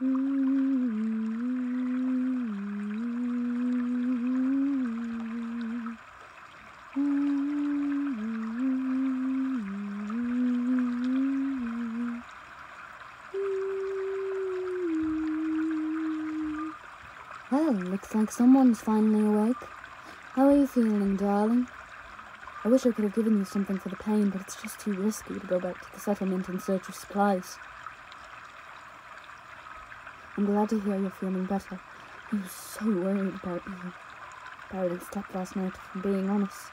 Well, looks like someone's finally awake. How are you feeling, darling? I wish I could have given you something for the pain, but it's just too risky to go back to the settlement in search of supplies. I'm glad to hear you're feeling better. I was so worried about you. Barely slept last night, if I'm being honest.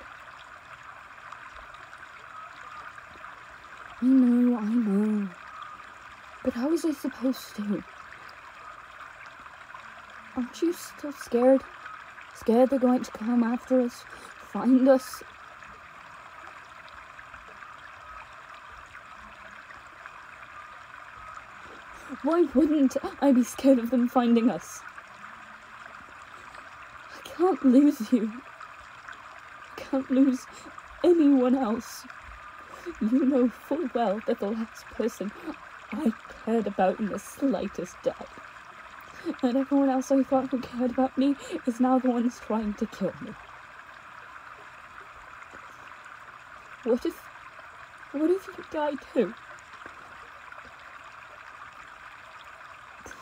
I know, I know. But how was I supposed to? Aren't you still scared? Scared they're going to come after us? Find us? Why wouldn't I be scared of them finding us? I can't lose you. I can't lose anyone else. You know full well that the last person I cared about in the slightest died. And everyone else I thought who cared about me is now the ones trying to kill me. What if. What if you die too?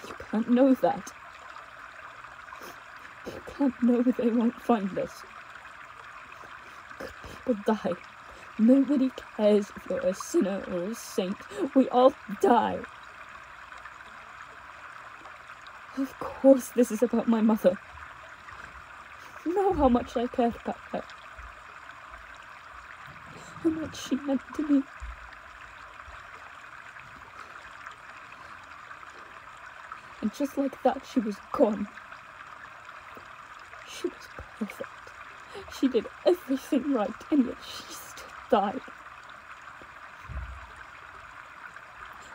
You can't know that. Can't know they won't find us. People die. Nobody cares if you're a sinner or a saint. We all die. Of course, this is about my mother. You know how much I cared about her. How much she meant to me. And just like that, she was gone. She was perfect. She did everything right, and yet she still died.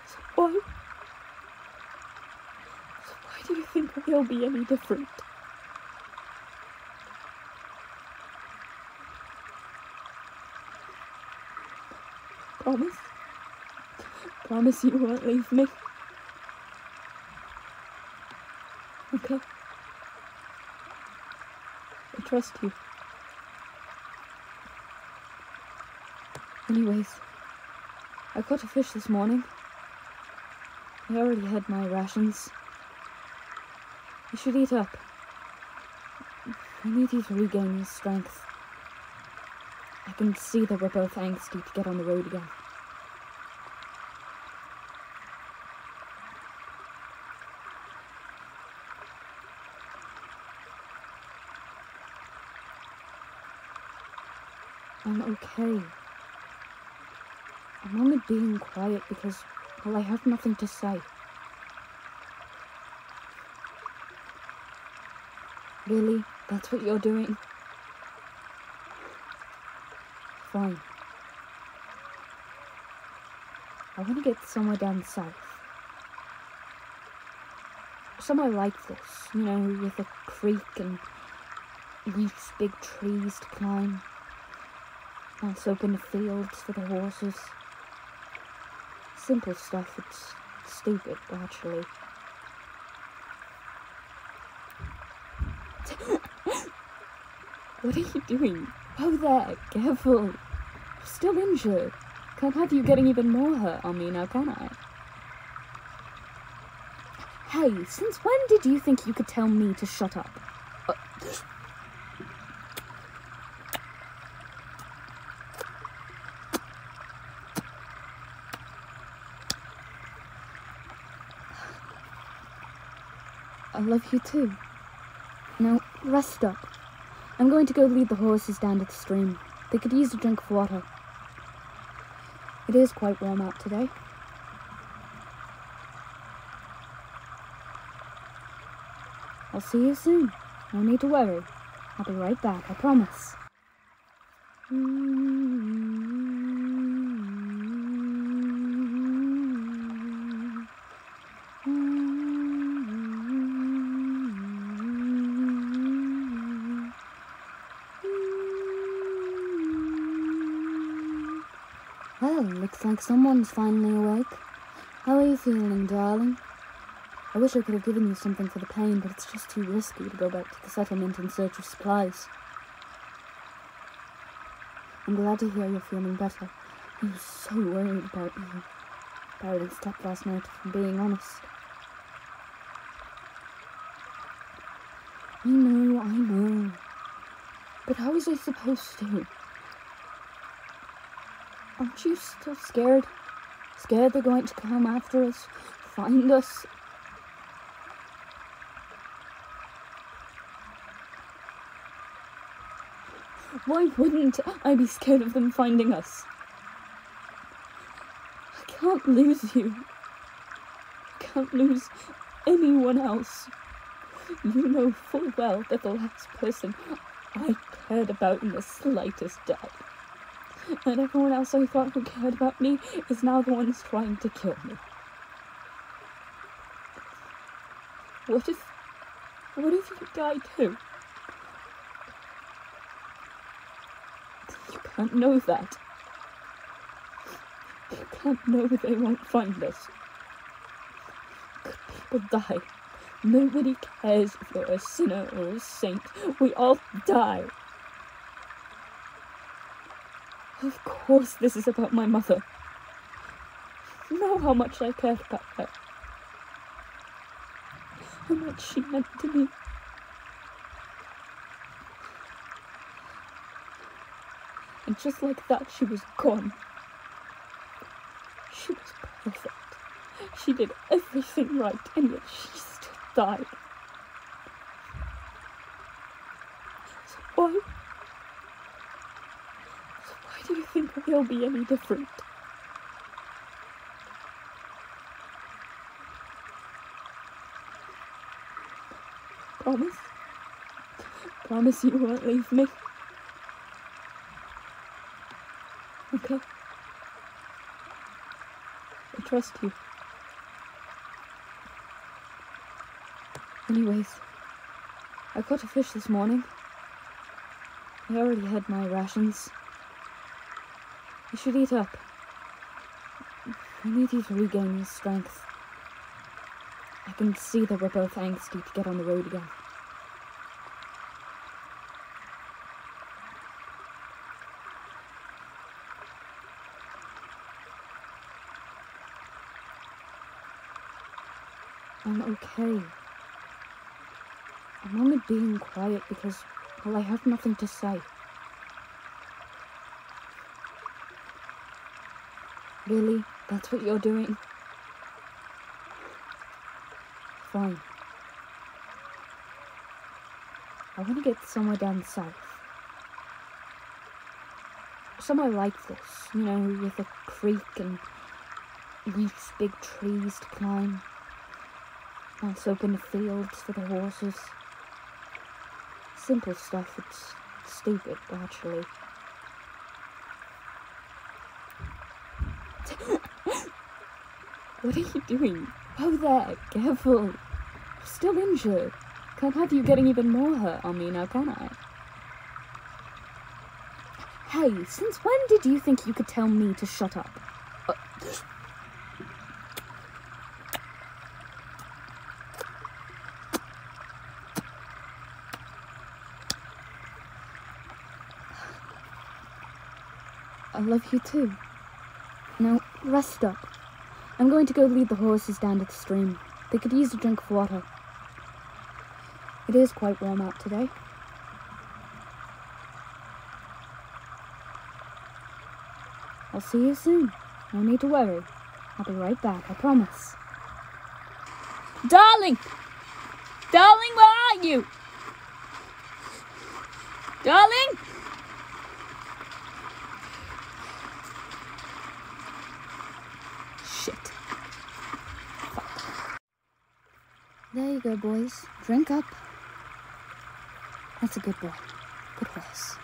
So why? So why do you think we'll be any different? Promise? Promise you won't leave me? Okay. I trust you. Anyways, I caught a fish this morning. I already had my rations. You should eat up. I need you to regain your strength. I can see that we're both angsty to get on the road again. I'm okay. I'm only being quiet because, well, I have nothing to say. Really? That's what you're doing? Fine. I want to get somewhere down south. Somewhere like this, you know, with a creek and nice big trees to climb. Nice open fields for the horses. Simple stuff, it's stupid, actually. what are you doing? Oh, there, careful. You're still injured. Can't have you getting even more hurt on me now, can I? Hey, since when did you think you could tell me to shut up? I love you too. Now, rest up. I'm going to go lead the horses down to the stream. They could use a drink of water. It is quite warm out today. I'll see you soon. No need to worry. I'll be right back, I promise. Well, like someone's finally awake. How are you feeling, darling? I wish I could have given you something for the pain, but it's just too risky to go back to the settlement in search of supplies. I'm glad to hear you're feeling better. I was so worried about you. Barry stopped last night, I'm being honest. I know, I know. But how was I supposed to? Aren't you still scared? Scared they're going to come after us? Find us? Why wouldn't I be scared of them finding us? I can't lose you. I can't lose anyone else. You know full well that the last person I cared about in the slightest died. And everyone else I thought who cared about me is now the ones trying to kill me. What if... What if you die too? You can't know that. You can't know they won't find us. People die. Nobody cares if you're a sinner or a saint. We all die. Of course, this is about my mother. You know how much I cared about her. How much she meant to me. And just like that, she was gone. She was perfect. She did everything right, and yet she still died. So why? Do you think he'll be any different? Promise? Promise you won't leave me? Okay. I trust you. Anyways, I caught a fish this morning. I already had my rations. You should eat up. I need you to regain your strength. I can see that we're both angsty to get on the road again. I'm okay. I'm only being quiet because, well, I have nothing to say. Really? That's what you're doing? Fine. I want to get somewhere down south. Somewhere like this, you know, with a creek and nice big trees to climb. Nice open fields for the horses simple stuff. It's stupid, actually. What are you doing? Oh, there, careful. You're still injured. Can't have you getting even more hurt on me now, can I? Hey, since when did you think you could tell me to shut up? I love you too. Now, rest up. I'm going to go lead the horses down to the stream. They could use a drink of water. It is quite warm out today. I'll see you soon. No need to worry. I'll be right back, I promise. Darling! Darling, where are you? Darling? There you go, boys. Drink up. That's a good boy. Good horse.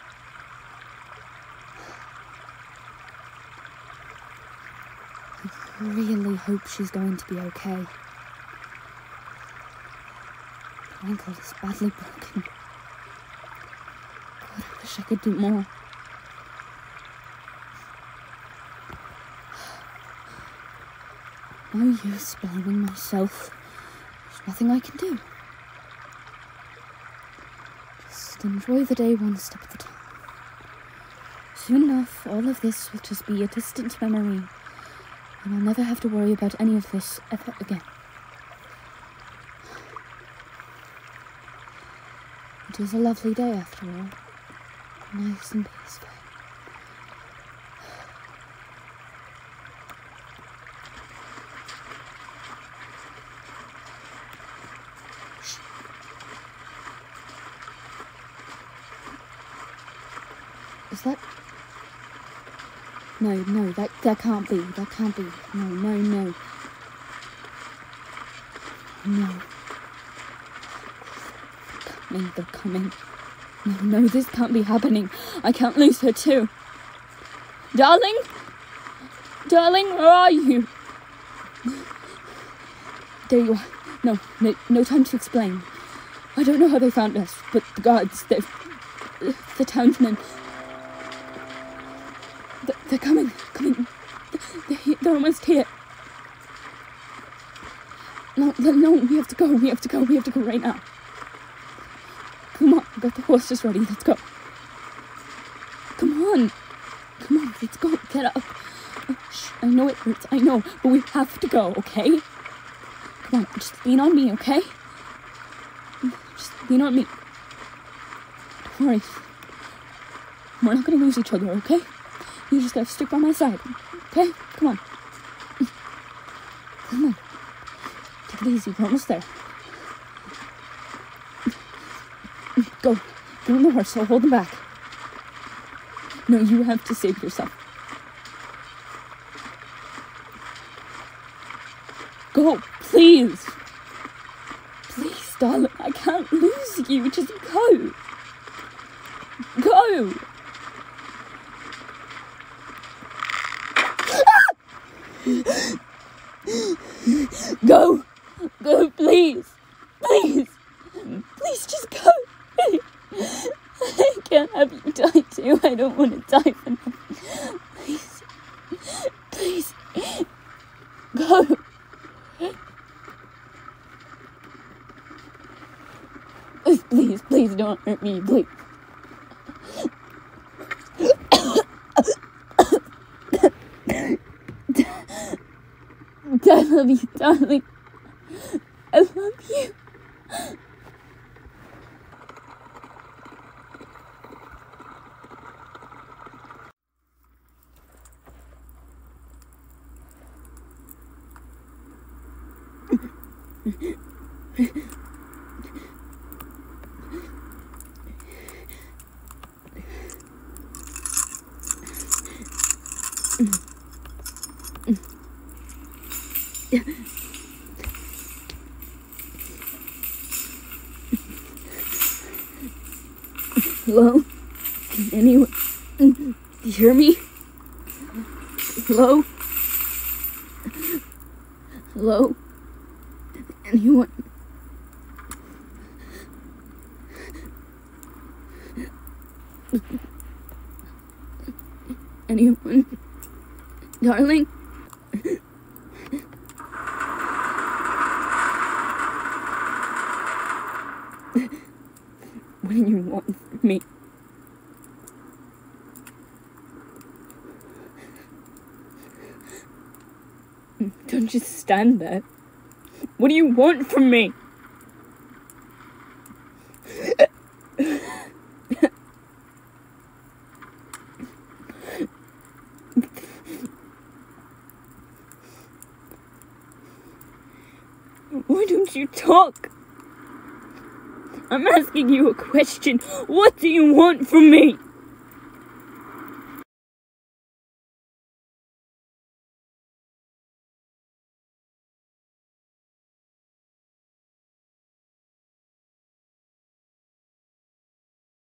I really hope she's going to be okay. Her ankle is badly broken. God, I wish I could do more. No use blaming myself. There's nothing I can do. Just enjoy the day one step at a time. Soon enough, all of this will just be a distant memory, and I'll never have to worry about any of this ever again. It is a lovely day after all. Nice and peaceful. Is that... No, no, that, that can't be. That can't be. No, no, no. No. They're coming, they're coming. No, no, this can't be happening. I can't lose her too. Darling? Darling, where are you? There you are. No, no, no time to explain. I don't know how they found us, but the guards, they the townsmen, they're coming, coming. They're, almost here. No, no, we have to go, we have to go, we have to go right now. Come on, got the horses ready, let's go. Come on, come on, let's go, get up. Oh, shh, I know it hurts, I know, but we have to go, okay? Come on, just lean on me, okay? Just lean on me. Don't worry. We're not gonna lose each other, okay? You just gotta stick by my side. Okay? Come on. Come on. Take it easy. We're almost there. Go. Go on the horse. I'll hold him back. No, you have to save yourself. Go, please. Please, darling. I can't lose you. Just go. Go. Go! Go, please! Please! Please just go! I can't have you die too. I don't want to die for now. Please. Please. Go! Please, please don't hurt me, please. I love you, darling. I love you. Hello? Can anyone do you hear me? Hello? Hello? Anyone? Anyone? Darling? what do you want from me? Don't just stand there. What do you want from me? Why don't you talk? I'm asking you a question. What do you want from me?